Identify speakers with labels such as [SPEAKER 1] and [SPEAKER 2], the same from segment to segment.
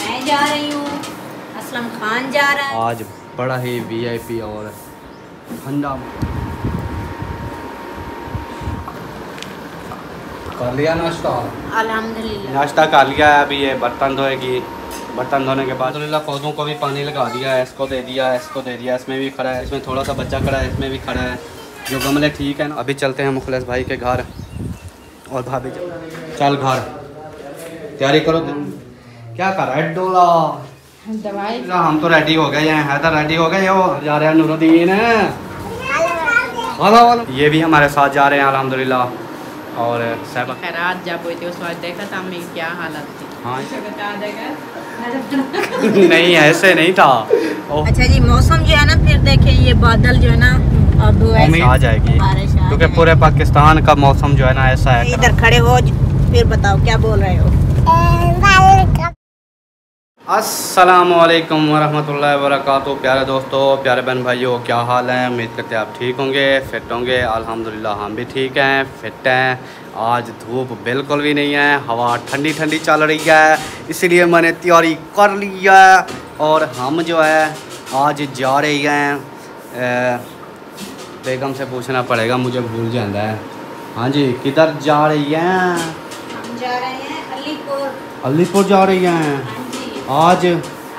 [SPEAKER 1] मैं जा रही हूँ। असलम खान जा रहा है।
[SPEAKER 2] आज बड़ा ही वीआईपी और ठंडा कर लिया नाश्ता?
[SPEAKER 1] अल्हम्दुलिल्लाह।
[SPEAKER 2] नाश्ता कर लिया है अभी ये बर्तन धोएगी बर्तन धोने के बाद अलहमदिल्ला पौधों को भी पानी लगा दिया है इसको दे दिया है इसको दे दिया इसमें भी खड़ा है इसमें थोड़ा सा बच्चा खड़ा है इसमें भी खड़ा है। जो गमले ठीक है ना। अभी चलते हैं मुखलिस भाई के घर। और भाभी चल चल घर। तैयारी करो तुम क्या कर रहा है? डोला।
[SPEAKER 1] दवाई
[SPEAKER 2] हम तो रेडी हो गए हैं। हैदर रेडी हो गए हो। जा रहे हैं नूरुद्दीन। Hello hello. ये भी हमारे साथ जा रहे हैं अल्हम्दुलिल्लाह। और साहब।
[SPEAKER 3] खैरात जब हुई थी उस वक्त देखा था की क्या हालत थी।
[SPEAKER 2] हाँ।
[SPEAKER 3] तो बता देगा।
[SPEAKER 2] नहीं ऐसे नहीं था।
[SPEAKER 1] अच्छा जी मौसम जो है ना फिर देखें ये बादल जो है ना
[SPEAKER 2] उम्मीद आ जाएगी। क्योंकि पूरे पाकिस्तान का मौसम जो है ना ऐसा है
[SPEAKER 1] इधर खड़े हो फिर बताओ क्या बोल रहे हो?
[SPEAKER 2] अस्सलाम वालेकुम वरहमतुल्लाहि वबरकातुहू। प्यारे दोस्तों प्यारे बहन भाइयों क्या हाल है? उम्मीद करते हैं आप ठीक होंगे फिट होंगे। अल्हम्दुलिल्लाह हम भी ठीक हैं फिट हैं। आज धूप बिल्कुल भी नहीं है हवा ठंडी ठंडी चल रही है इसलिए मैंने तैयारी कर ली है। और हम जो है आज जा रही हैं बेगम से पूछना पड़ेगा मुझे भूल जाता है। हाँ जी किधर जा रही हैं?
[SPEAKER 1] हम जा रहे हैं अलीपुर।
[SPEAKER 2] अलीपुर जा रही हैं?
[SPEAKER 1] हाँ जी।
[SPEAKER 2] आज?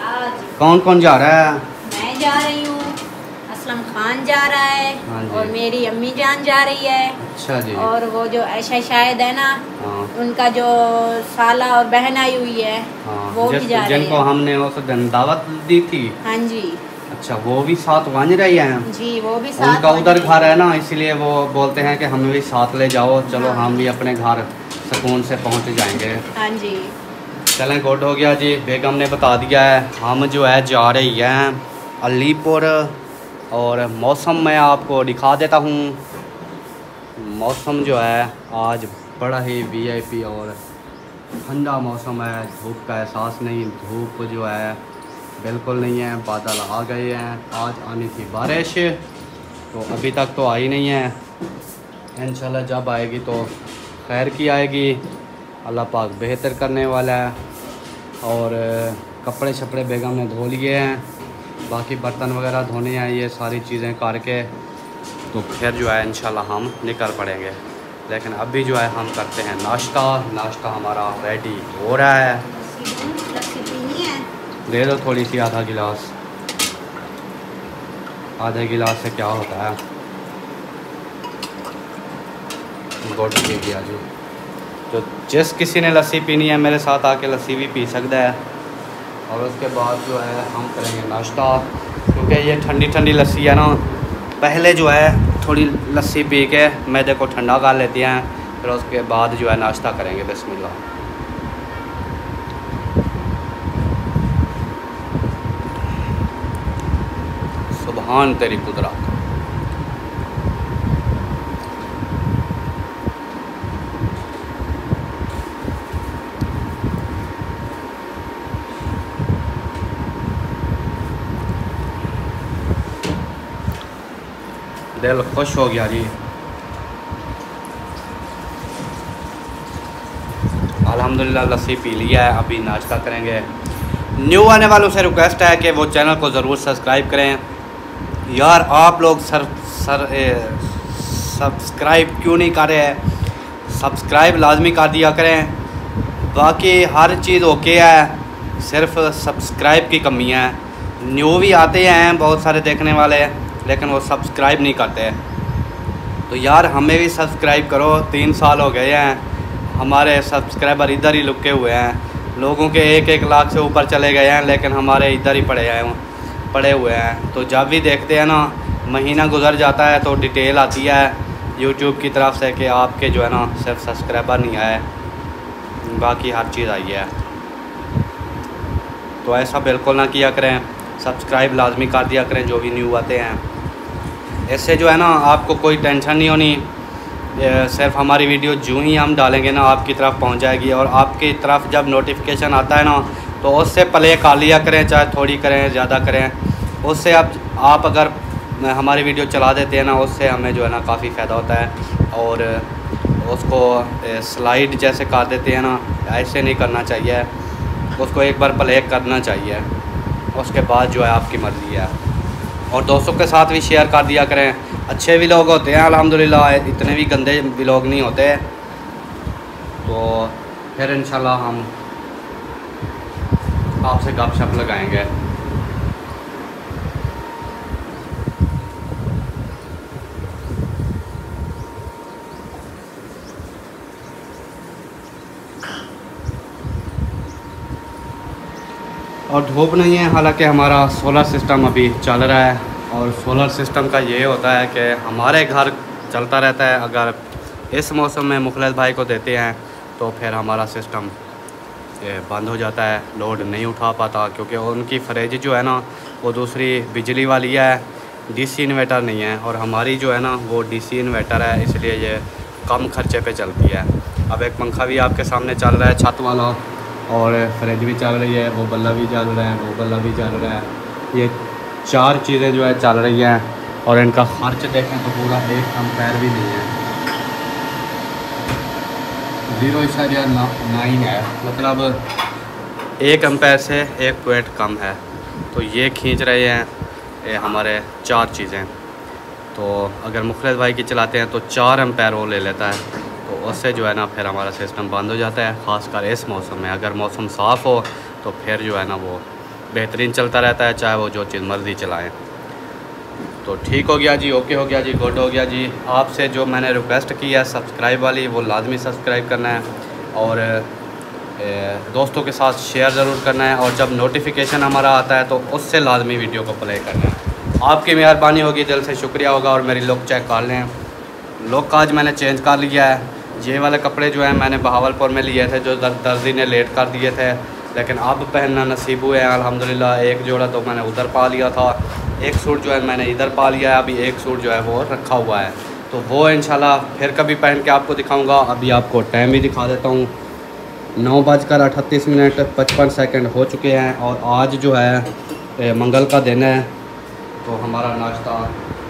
[SPEAKER 1] आज।
[SPEAKER 2] कौन कौन जा रहा है?
[SPEAKER 1] मैं जा रही हूँ। असलम खान जा रहा है
[SPEAKER 2] हाँ।
[SPEAKER 1] और मेरी अम्मी जान जा रही है।
[SPEAKER 2] अच्छा जी।
[SPEAKER 1] और वो जो ऐशा शायद है ना
[SPEAKER 2] हाँ।
[SPEAKER 1] उनका जो साला और बहन आई हुई है
[SPEAKER 2] हाँ।
[SPEAKER 1] वो भी जा रही है।
[SPEAKER 2] जिनको हमने उस दिन दावत दी थी।
[SPEAKER 1] हाँ जी।
[SPEAKER 2] अच्छा वो भी साथ वहीं रही हैं?
[SPEAKER 1] जी वो भी साथ
[SPEAKER 2] उनका उधर घर है ना इसलिए वो बोलते हैं कि हमें भी साथ ले जाओ चलो
[SPEAKER 1] हाँ।
[SPEAKER 2] हम भी अपने घर सुकून से पहुँच जाएँगे।
[SPEAKER 1] हाँ जी।
[SPEAKER 2] चलें गुड हो गया जी। बेगम ने बता दिया है हम जो है जा रही हैं अलीपुर और मौसम मैं आपको दिखा देता हूँ। मौसम जो है आज बड़ा ही वीआईपी और ठंडा मौसम है धूप का एहसास नहीं धूप जो है बिल्कुल नहीं है, बादल आ गए हैं, आज आनी थी बारिश तो अभी तक तो आई नहीं है। इंशाल्लाह जब आएगी तो खैर की आएगी, अल्लाह पाक बेहतर करने वाला है। और कपड़े छपड़े बेगम ने धो लिए हैं, बाकी बर्तन वगैरह धोने हैं, ये सारी चीज़ें करके। तो फिर जो है, इंशाल्लाह हम निकल पड़ेंगे। लेकिन अभी जो है, हम करते हैं नाश्ता। नाश्ता हमारा रेडी हो रहा है। दे दो थोड़ी सी आधा गिलास, आधे गिलास से क्या होता है? गुड पी गया जी। तो जिस किसी ने लस्सी पीनी है, मेरे साथ आके लस्सी भी पी सकता है। और उसके बाद जो है, हम करेंगे नाश्ता। क्योंकि ये ठंडी ठंडी लस्सी है ना, पहले जो है, थोड़ी लस्सी पी के मैदे को ठंडा कर लेते हैं। फिर उसके बाद जो है, नाश्ता करेंगे, बिस्मिल्लाह। सुबहान तेरी कुदरत। दिल खुश हो गया जी। अल्हम्दुलिल्लाह, लस्सी पी लिया है, अभी नाश्ता करेंगे। न्यू आने वालों से रिक्वेस्ट है कि वो चैनल को ज़रूर सब्सक्राइब करें। यार, आप लोग सर सर सब्सक्राइब क्यों नहीं कर रहे हैं? सब्सक्राइब लाजमी कर दिया करें। बाकी हर चीज़ ओके है। सिर्फ़ सब्सक्राइब की कमी है। न्यू भी आते हैं, बहुत सारे देखने वाले, लेकिन वो सब्सक्राइब नहीं करते। तो यार, हमें भी सब्सक्राइब करो। तीन साल हो गए हैं। हमारे सब्सक्राइबर इधर ही लुके हुए हैं। लोगों के एक एक लाख से ऊपर चले गए हैं, लेकिन हमारे इधर ही पड़े हैं। पड़े हुए हैं। तो जब भी देखते हैं ना, महीना गुजर जाता है तो डिटेल आती है यूट्यूब की तरफ़ से कि आपके जो है ना, सिर्फ़ सब्सक्राइबर नहीं आए। बाकी हर चीज़ आई है। तो ऐसा बिल्कुल ना किया करें। सब्सक्राइब लाजमी कर दिया करें, जो भी न्यू आते हैं। इससे जो है ना, आपको कोई टेंशन नहीं होनी। सिर्फ़ हमारी वीडियो जो ही हम डालेंगे ना, आपकी तरफ़ पहुँच जाएगी। और आपकी तरफ़ जब नोटिफिकेशन आता है ना तो उससे प्ले कर लिया करें, चाहे थोड़ी करें, ज़्यादा करें। उससे आप आप अगर हमारी वीडियो चला देते हैं ना, उससे हमें जो है ना काफ़ी फ़ायदा होता है। और उसको स्लाइड जैसे कर देते हैं ना, ऐसे नहीं करना चाहिए। उसको एक बार प्ले करना चाहिए। उसके बाद जो है आपकी मर्ज़ी है। और दोस्तों के साथ भी शेयर कर दिया करें। अच्छे भी लोग होते हैं, अल्हम्दुलिल्लाह। इतने भी गंदे भी लोग नहीं होते। तो फिर इंशाल्लाह हम आपसे गपशप लगाएँगे। और धूप नहीं है, हालाँकि हमारा सोलर सिस्टम अभी चल रहा है। और सोलर सिस्टम का ये होता है कि हमारे घर चलता रहता है। अगर इस मौसम में मुखलत भाई को देते हैं तो फिर हमारा सिस्टम बंद हो जाता है लोड नहीं उठा पाता, क्योंकि उनकी फ्रिज जो है ना, वो दूसरी बिजली वाली है डीसी इन्वर्टर नहीं है, और हमारी जो है ना, वो डीसी इन्वर्टर है, इसलिए ये कम खर्चे पे चलती है। अब एक पंखा भी आपके सामने चल रहा है, छत वाला, और फ्रिज भी चल रही है, वो बल्ला भी चल रहा है, वो बल्ला भी चल रहा है। ये चार चीज़ें जो है चल रही हैं, और इनका खर्च देखें तो पूरा एक अम्पेयर भी नहीं है। ज़ीरो नाइन है। मतलब एक अम्पेयर से एक पॉइंट कम है। तो ये खींच रहे हैं, ये हमारे चार चीज़ें। तो अगर मुखलिस भाई की चलाते हैं तो चार एम्पेयर वो ले लेता है। तो उससे जो है ना, फिर हमारा सिस्टम बंद हो जाता है, ख़ासकर इस मौसम में। अगर मौसम साफ़ हो तो फिर जो है ना, वो बेहतरीन चलता रहता है, चाहे वो जो चीज़ मर्ज़ी चलाएँ। तो ठीक हो गया जी, ओके हो गया जी गुड हो गया जी। आपसे जो मैंने रिक्वेस्ट की है सब्सक्राइब वाली, वो लाजमी सब्सक्राइब करना है। और दोस्तों के साथ शेयर ज़रूर करना है। और जब नोटिफिकेशन हमारा आता है तो उससे लाजमी वीडियो को प्ले करना है। आपकी मेहरबानी होगी, दिल से शुक्रिया होगा। और मेरी लुक चेक कर लें। लुक आज मैंने चेंज कर लिया है। ये वाले कपड़े जो हैं, मैंने बहावलपुर में लिए थे, जो दर्जी ने लेट कर दिए थे। लेकिन अब पहनना नसीब हुए हैं, अल्हम्दुलिल्लाह। एक जोड़ा तो मैंने उधर पा लिया था। एक सूट जो है मैंने इधर पा लिया है अभी एक सूट जो है वो रखा हुआ है। तो वो इंशाल्लाह फिर कभी पहन के आपको दिखाऊँगा। अभी आपको टाइम भी दिखा देता हूँ। नौ बजकर अठतीस मिनट पचपन सेकंड हो चुके हैं और आज जो है मंगल का दिन है। तो हमारा नाश्ता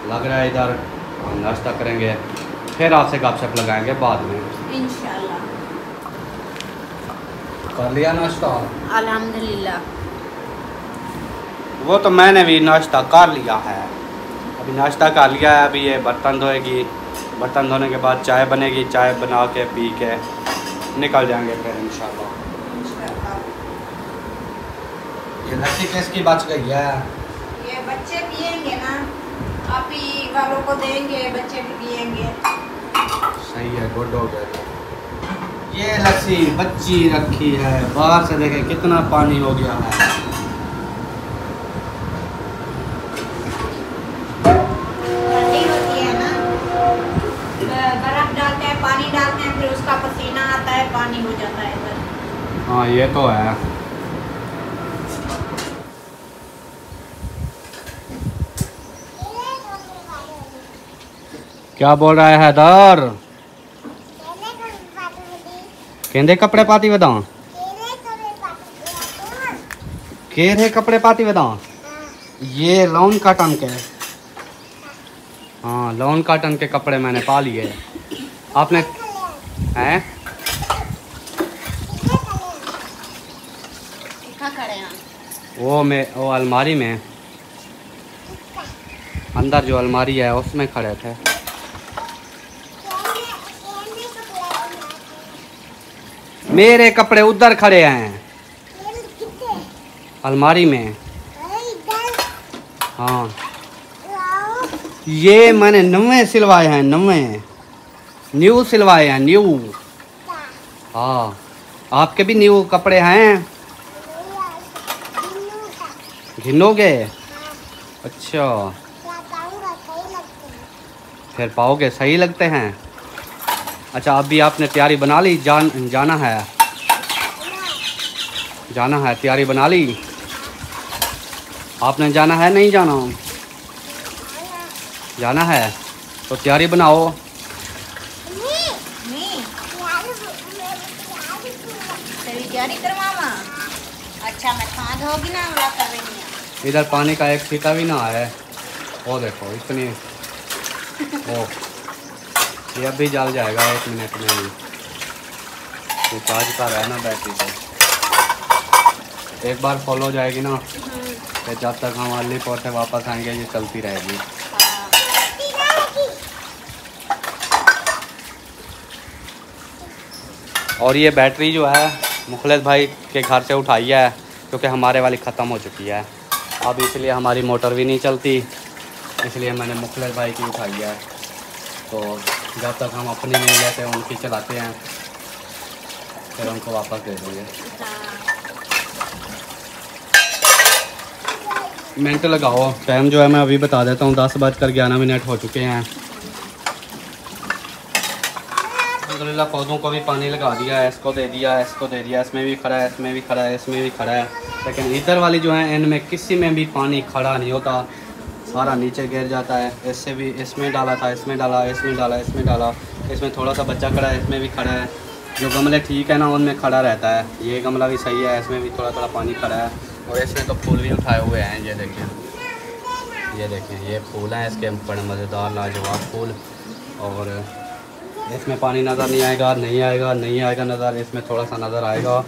[SPEAKER 2] लग रहा है इधर। हम नाश्ता करेंगे। फिर आपसे गपशप लगाएँगे बाद में।
[SPEAKER 1] इंशाल्लाह।
[SPEAKER 2] कर लिया नाश्ता?
[SPEAKER 1] अल्हम्दुलिल्लाह।
[SPEAKER 2] वो तो मैंने भी नाश्ता कर लिया है। अभी नाश्ता कर लिया है अभी ये बर्तन धोएगी। बर्तन धोने के बाद चाय बनेगी चाय बना के पी के निकल जाएँगे फिर इन ये लस्सी किसकी बच गई है?
[SPEAKER 1] ये बच्चे पिएँगे ना। आप ही वालों को देंगे बच्चे भी पिएँगे
[SPEAKER 2] सही है गुड हो गया। ये लस्सी बच्ची रखी है। बाहर से देखें कितना पानी हो गया है
[SPEAKER 1] ठंडी होती है ना ब- बर्फ़ डालते हैं पानी डालते हैं फिर उसका पसीना आता है पानी हो जाता है इधर
[SPEAKER 2] हाँ ये तो है। क्या बोल रहा है, हैदर? कहते कपड़े पाती बताओ केरे कपड़े पाती बताओ ये लॉन काटन के। हाँ लॉन काटन के कपड़े मैंने पा लिए। आपने हैं
[SPEAKER 1] कहाँ खड़े हैं
[SPEAKER 2] वो में, वो अलमारी में। अंदर जो अलमारी है, उसमें खड़े थे। मेरे कपड़े उधर खड़े हैं। अलमारी में। हाँ। ये मैंने नवे सिलवाए हैं, नवे। न्यू सिलवाए हैं, न्यू। हाँ। आपके भी न्यू कपड़े हैं? घिनोगे अच्छा। फिर पाओगे, सही लगते हैं। अच्छा अभी आपने तैयारी बना ली, जान, जाना है। जाना है, तैयारी बना ली। आपने जाना है, नहीं जाना? जाना है तो तैयारी बनाओ।
[SPEAKER 1] अच्छा मैं कहाँ धोगी ना कर रही
[SPEAKER 2] इधर पानी का एक छीटा भी ना है। वो देखो, इतनी। ओ, ये अभी जल जाएगा, एक मिनट में ही। ये चार्ज का ना बैटरी से एक बार फॉलो हो जाएगी ना तो जब तक हम अलीपुर से वापस आएँगे, ये चलती रहेगी। और ये बैटरी जो है मुखलिस भाई के घर से उठाई है क्योंकि हमारे वाली ख़त्म हो चुकी है। अब इसलिए हमारी मोटर भी नहीं चलती, इसलिए मैंने मुखलिस भाई की उठाई है। तो जब तक हम अपनी नहीं लेते, उनकी चलाते हैं, फिर उनको वापस दे देंगे। मिनट लगाओ टाइम जो है मैं अभी बता देता हूँ, दस बजकर ग्यारह मिनट हो चुके हैं। अलहमदिल्ला पौधों को भी पानी लगा दिया है, इसको दे दिया है, इसको दे दिया इसमें भी खड़ा है, इसमें भी खड़ा है, इसमें भी खड़ा है। लेकिन इधर वाली जो है, इनमें किसी में भी पानी खड़ा नहीं होता। सारा नीचे गिर जाता है। इससे भी इसमें डाला था, इसमें डाला इसमें डाला इसमें डाला। इसमें थोड़ा सा बच्चा खड़ा है, इसमें भी खड़ा है। जो गमले ठीक है ना, उनमें खड़ा रहता है। ये गमला भी सही है, इसमें भी थोड़ा थोड़ा पानी खड़ा है। और इसमें तो फूल भी उठाए हुए हैं, ये देखें ये देखें ये फूल हैं, इसके बड़े मज़ेदार, लाजवाब फूल। और इसमें पानी नज़र नहीं आएगा नहीं आएगा नहीं आएगा नज़र, इसमें थोड़ा सा नज़र आएगा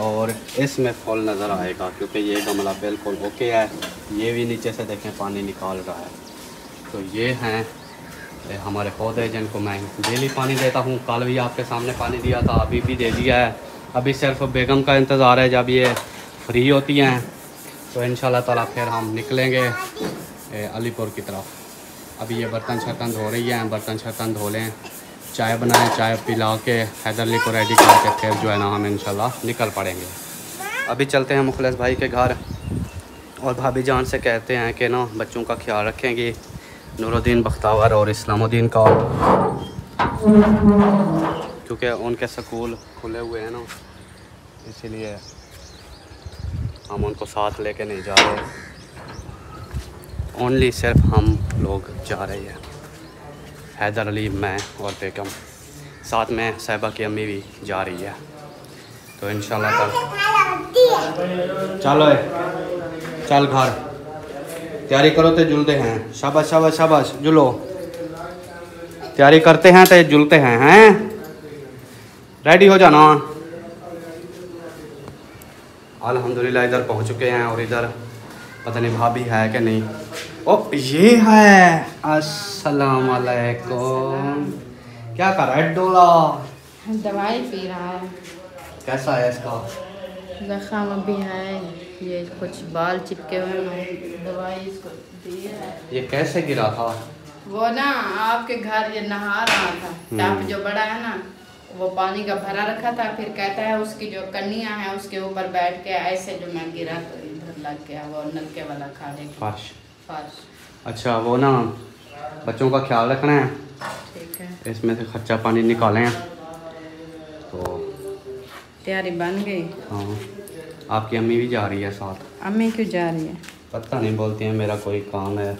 [SPEAKER 2] और इसमें फूल नज़र आएगा क्योंकि ये गमला बिल्कुल ओके है, ये भी नीचे से देखें पानी निकाल रहा है। तो ये हैं हमारे पौधे जिनको मैं डेली पानी देता हूँ। कल भी आपके सामने पानी दिया था, अभी भी दे दिया है। अभी सिर्फ़ बेगम का इंतज़ार है, जब ये फ्री होती हैं तो इन ताला फिर हम निकलेंगे अलीपुर की तरफ़। अभी ये बर्तन शर्तन धो रही हैं बर्तन शर्तन धो लें। चाय बनाएँ, चाय पिला के हैदरली को रेडी करके फिर जो है ना हम इंशाल्लाह निकल पड़ेंगे। अभी चलते हैं मुखलिस भाई के घर और भाभी जान से कहते हैं कि ना बच्चों का ख्याल रखेंगे, नूरुद्दीन बख्तावर और इस्लामुद्दीन का। क्योंकि उनके स्कूल खुले हुए हैं ना, इसीलिए हम उनको साथ लेके नहीं जा रहे। ओनली सिर्फ़ हम लोग जा रहे हैं। हैदर अली, मैं और बेगम। साथ में साहिबा की अम्मी भी जा रही है। तो इन कल चलो चल घर। तैयारी करो तो जुलते हैं। शाबाश शाबाश शाबाश। जुलो। तैयारी करते हैं तो जुलते हैं हैं? रेडी हो जाना? अल्हम्दुलिल्लाह, इधर पहुँच चुके हैं और इधर पता नहीं भाभी है कि नहीं। ओ ये है। अस्सलाम वालेकुम क्या कर रहा है डोला?
[SPEAKER 3] दवाई पी रहा है।
[SPEAKER 2] कैसा है इसका?
[SPEAKER 3] जख्म अभी है। ये कुछ बाल चिपके हुए हैं। दवाई इसको दी है।
[SPEAKER 2] ये कैसे गिरा था?
[SPEAKER 3] वो ना आपके घर ये नहा रहा था। टप जो बड़ा है ना वो पानी का भरा रखा था। फिर कहता है उसकी जो कन्या है उसके ऊपर बैठ के ऐसे जो मैं गिरा तो इधर लग गया वो नलके वाला खाने की
[SPEAKER 2] फर्श
[SPEAKER 3] फर्श
[SPEAKER 2] अच्छा वो ना बच्चों का ख्याल रखना है।
[SPEAKER 3] ठीक है।
[SPEAKER 2] इसमें से खर्चा पानी निकालें। तो
[SPEAKER 3] तैयारी बन गई।
[SPEAKER 2] हाँ आपकी अम्मी भी जा रही है साथ।
[SPEAKER 3] अम्मी क्यों जा रही है?
[SPEAKER 2] पता नहीं बोलती है मेरा कोई काम है।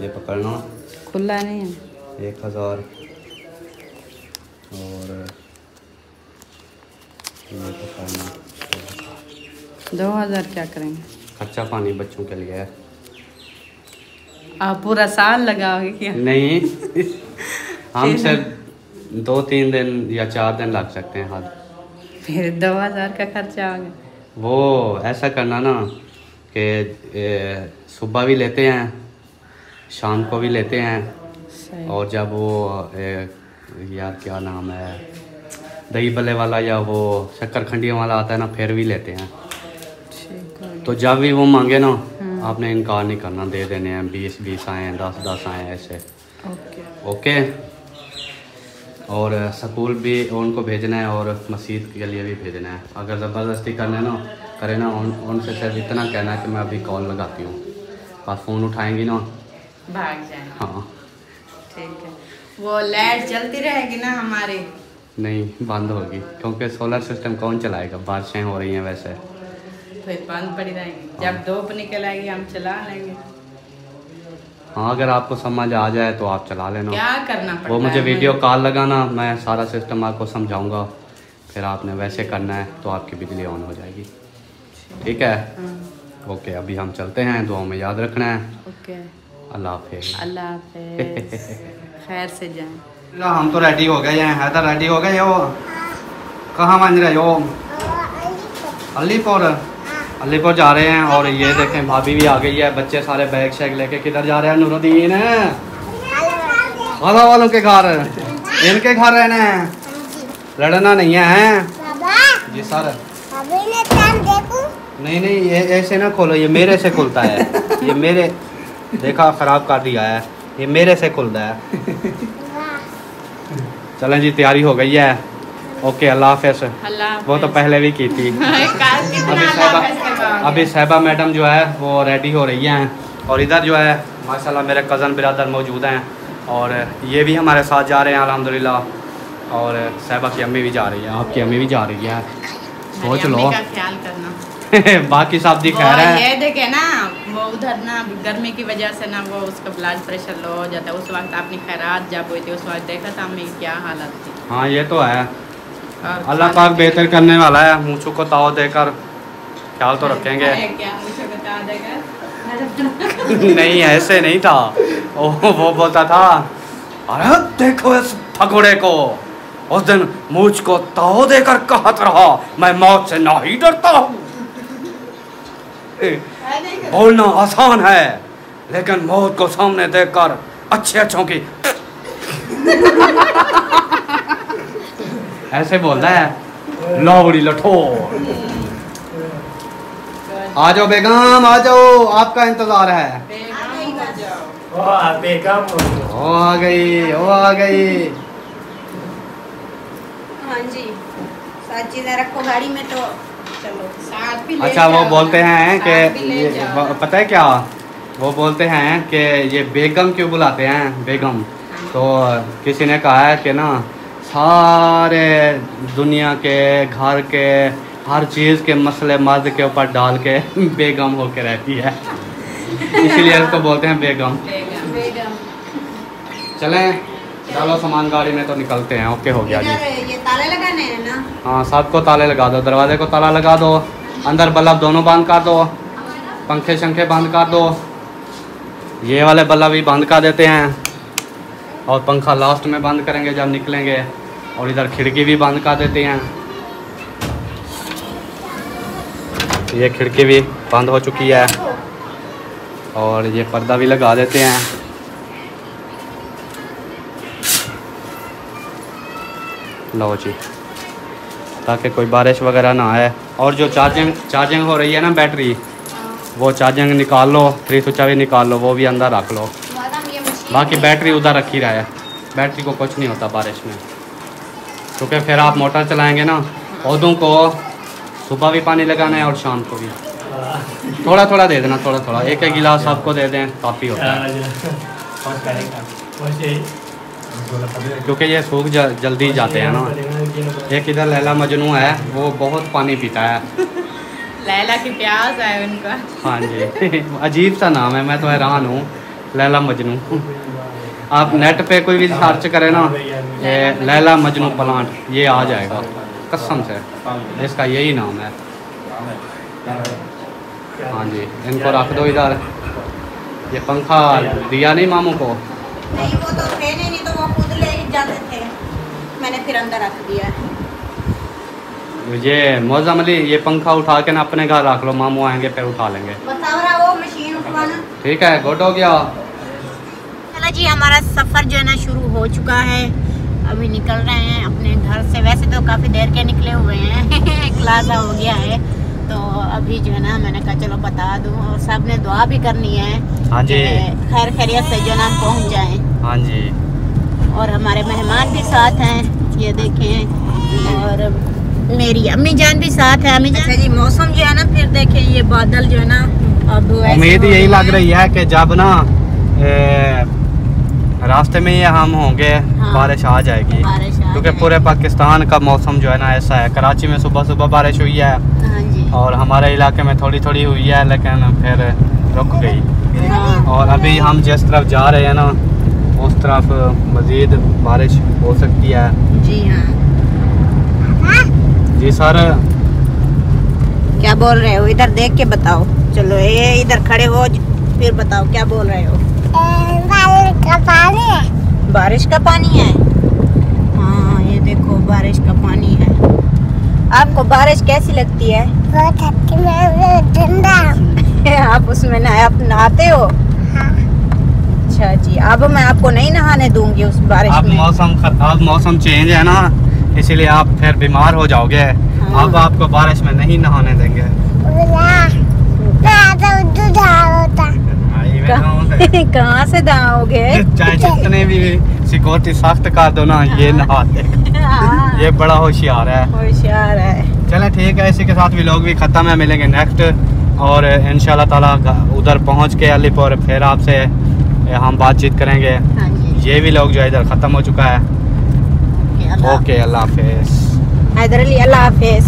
[SPEAKER 2] ये पकड़ना।
[SPEAKER 3] खुला नहीं है।
[SPEAKER 2] एक हज़ार। और ये पकड़ना।
[SPEAKER 3] दो हज़ार क्या करेंगे?
[SPEAKER 2] कच्चा पानी बच्चों के लिए है
[SPEAKER 3] आप पूरा साल लगाओगे क्या?
[SPEAKER 2] नहीं। हम सिर्फ़ दो तीन दिन या चार दिन लग सकते हैं हाथ
[SPEAKER 3] फिर दो हज़ार का खर्चा आ गया।
[SPEAKER 2] वो ऐसा करना ना कि सुबह भी लेते हैं शाम को भी लेते हैं और जब वो ए, यार क्या नाम है दही बल्ले वाला या वो शक्कर खंडिया वाला आता है ना फिर भी लेते है। तो जब भी वो मांगे ना आपने इनकार नहीं करना दे देने हैं बीस बीस आए हैं दस दस आए हैं ऐसे।
[SPEAKER 3] ओके।
[SPEAKER 2] और स्कूल भी उनको भेजना है और मस्जिद के लिए भी भेजना है। अगर ज़बरदस्ती करना है ना करें ना उन उनसे सिर्फ़ इतना कहना है कि मैं अभी कॉल लगाती हूँ। बस फ़ोन उठाएँगी ना।
[SPEAKER 3] भाग जाना।
[SPEAKER 2] हाँ।
[SPEAKER 3] ठीक है। वो लाइट चलती रहेगी ना हमारी।
[SPEAKER 2] नहीं बंद होगी क्योंकि सोलर सिस्टम कौन चलाएगा? बारिशें हो रही हैं वैसे।
[SPEAKER 3] फिर बंद पड़ी रहेगी। जब धूप निकल आएगी हम चला लेंगे।
[SPEAKER 2] हाँ अगर आपको समझ आ जाए तो आप चला लेना।
[SPEAKER 3] क्या करना पड़ता
[SPEAKER 2] वो मुझे
[SPEAKER 3] है
[SPEAKER 2] वीडियो कॉल लगाना मैं सारा सिस्टम आपको समझाऊँगा। फिर आपने वैसे करना है तो आपकी बिजली ऑन हो जाएगी। ठीक है?
[SPEAKER 3] हाँ,
[SPEAKER 2] ओके अभी हम चलते हैं दुआओं में याद रखना है।
[SPEAKER 3] ओके।
[SPEAKER 2] अल्लाह हाफिज।
[SPEAKER 3] अल्लाह हाफिज। खैर से जाएँ।
[SPEAKER 2] हम तो रेडी हो गए हैं। हैदर रेडी हो गए हो? कहाँ मान रहे हो? अलीपुर? अलीपुर जा रहे हैं और ये देखें भाभी भी आ गई है बच्चे सारे बैग शैग लेके किधर जा रहे हैं? नूरुद्दीन। खाला वालों के घर। इनके घर रहना है। लड़ना नहीं है हैं? जी सर। नहीं नहीं ये ऐसे ना खोलो ये मेरे से खुलता है। ये मेरे देखा खराब कर दिया है। ये मेरे से खुलता है। चलें जी तैयारी हो गई है। ओके अल्लाह हाफिज। वो तो पहले भी की थी। अभी साहबा। अभी साहबा मैडम जो है वो रेडी हो रही हैं और इधर जो है माशाल्लाह मेरे कज़न बिरादर मौजूद हैं और ये भी हमारे साथ जा रहे हैं अल्हम्दुलिल्लाह। और साहबा की अम्मी भी जा रही है आपकी अम्मी भी जा रही है। सोच लो। बाकी सब दी
[SPEAKER 3] वो
[SPEAKER 2] खैर है।
[SPEAKER 3] ये देखे ना वो उधर ना गर्मी की वजह से ना वो उसका ब्लड प्रेशर लो हो जाता है। उस वक्त अपनी खैरात जब हुई थी उस वक्त देखा था अम्मी क्या हालत थी।
[SPEAKER 2] हाँ ये तो है। अल्लाह पाक बेहतर करने वाला है। मूछों को ताव देकर। ख्याल तो रखेंगे।
[SPEAKER 3] अरे क्या? मुझे बता देगा
[SPEAKER 2] नहीं ऐसे नहीं था। ओ, वो बोलता था अरे देखो इस फगोड़े को। उस दिन मुझ को ताव देकर कहत रहा मैं मौत से ना ही डरता हूँ। बोलना आसान है लेकिन मौत को सामने देखकर अच्छे अच्छों की ऐसे बोलता है लोबड़ी लठो आ जाओ बेगम आ जाओ आपका इंतज़ार है।
[SPEAKER 4] ओ बेगम।
[SPEAKER 2] ओ आ गई ओ आ गई।
[SPEAKER 1] हाँ जी सात चीज़ें रखो गाड़ी में तो चलो
[SPEAKER 3] साथ भी ले
[SPEAKER 2] अच्छा वो बोलते हैं कि पता है क्या? वो बोलते हैं कि ये बेगम क्यों बुलाते हैं? बेगम। तो किसी ने कहा है कि ना सारे दुनिया के घर के हर चीज़ के मसले मर्द के ऊपर डाल के बेगम होके रहती है। इसीलिए इसको बोलते हैं बेगम।
[SPEAKER 3] बेगम बेगम
[SPEAKER 2] चलें डालो सामान गाड़ी में तो निकलते हैं। ओके हो गया जी।
[SPEAKER 1] ये ताले लगाने हैं ना?
[SPEAKER 2] हाँ सबको ताले लगा दो दरवाजे को ताला लगा दो अंदर बल्ब दोनों बंद कर दो पंखे शंखे बंद कर दो। ये वाले बल्ब भी बंद कर देते हैं और पंखा लास्ट में बंद करेंगे जब निकलेंगे और इधर खिड़की भी बंद कर देते हैं। ये खिड़की भी बंद हो चुकी है। और ये पर्दा भी लगा देते हैं। लो जी। ताकि कोई बारिश वगैरह ना आए। और जो चार्जिंग चार्जिंग हो रही है ना बैटरी वो चार्जिंग निकाल लो थ्री स्विचा भी निकाल लो वो भी अंदर रख लो। बाकी बैटरी उधर रखी रहा। है बैटरी को कुछ नहीं होता बारिश में। क्योंकि फिर आप मोटर चलाएँगे ना पौधों को सुबह भी पानी लगाना है और शाम को भी। थोड़ा थोड़ा दे देना थोड़ा थोड़ा। एक एक गिलास आपको दे दें काफ़ी होता है। क्योंकि ये सूख ज- जल्दी जाते हैं ना। एक इधर लैला मजनू है वो बहुत पानी पीता है।
[SPEAKER 3] लैला की प्यास है उनका।
[SPEAKER 2] हाँ जी। अजीब सा नाम है मैं तो हैरान हूँ। लैला मजनू। आप नेट पे कोई भी सर्च करें ना ये लैला मजनू प्लांट ये आ जाएगा। कसम से। इसका यही नाम है। हाँ जी इनको रख दो इधर। ये पंखा दिया नहीं मामू को?
[SPEAKER 1] नहीं वो तो थे नहीं, तो वो खुद ले जाते थे। मैंने फिर अंदर रख दिया।
[SPEAKER 2] ये मौजम अली ये पंखा उठा के ना अपने घर रख लो मामू आएँगे फिर उठा लेंगे।
[SPEAKER 1] वो मशीन उठवाना
[SPEAKER 2] ठीक है गुड हो गया।
[SPEAKER 1] चलो जी हमारा सफ़र जो है ना शुरू हो चुका है। अभी निकल रहे हैं अपने घर से। वैसे तो काफ़ी देर के निकले हुए हैं। क्लासा हो गया है। तो अभी जो है ना मैंने कहा चलो बता दूँ। और सबने दुआ भी करनी है
[SPEAKER 2] हाँ जी।
[SPEAKER 1] खैर खैरियत से जो है ना हम पहुँच जाएँ।
[SPEAKER 2] हाँ जी।
[SPEAKER 1] और हमारे मेहमान भी साथ हैं ये देखें। और मेरी अम्मी जान भी साथ है। अम्मी जान? अच्छा जी मौसम जो है ना फिर देखें ये बादल जो है ना अब
[SPEAKER 2] उम्मीद यही लग रही है कि जब ना रास्ते में ही हम होंगे
[SPEAKER 1] हाँ।
[SPEAKER 2] बारिश आ जाएगी। क्योंकि पूरे पाकिस्तान का मौसम जो है ना ऐसा है। कराची में सुबह सुबह बारिश हुई है
[SPEAKER 1] हाँ
[SPEAKER 2] और हमारे इलाके में थोड़ी थोड़ी हुई है लेकिन फिर रुक गई।
[SPEAKER 1] हाँ।
[SPEAKER 2] और अभी हम जिस तरफ़ जा रहे हैं ना उस तरफ़ मज़ीद बारिश हो सकती है।
[SPEAKER 1] जी हाँ।
[SPEAKER 2] जी सर।
[SPEAKER 1] क्या बोल रहे हो? इधर देख के बताओ। चलो ये इधर खड़े हो। फिर बताओ क्या बोल रहे हो? बारिश का पानी है। हाँ? ये देखो बारिश का पानी है। आपको बारिश कैसी लगती है? आप उसमें नहा आप नहाते हो? अच्छा जी अब मैं आपको नहीं नहाने दूँगी उस बारिश
[SPEAKER 2] अब
[SPEAKER 1] में।
[SPEAKER 2] मौसम अब मौसम चेंज है ना इसीलिए आप फिर बीमार हो जाओगे।
[SPEAKER 1] हाँ।
[SPEAKER 2] अब आपको बारिश में नहीं नहाने देंगे। में।
[SPEAKER 1] कहाँ से नहाओगे
[SPEAKER 2] चाहे जितने भी सिक्योरिटी सख्त कर दो ना ये नहाते
[SPEAKER 1] हाँ,
[SPEAKER 2] ये बड़ा होशियार है।
[SPEAKER 1] होशियार है।
[SPEAKER 2] चलें ठीक है इसी के साथ व्लॉग भी ख़त्म है मिलेंगे नेक्स्ट और इन ताला उधर पहुँच के अलीपुर फिर आपसे हम बातचीत करेंगे।
[SPEAKER 1] हाँ
[SPEAKER 2] ये भी लोग जो है इधर ख़त्म हो चुका है। ओके अल्लाह हाफिज़।
[SPEAKER 1] हैदर अली अल्लाह हाफिज.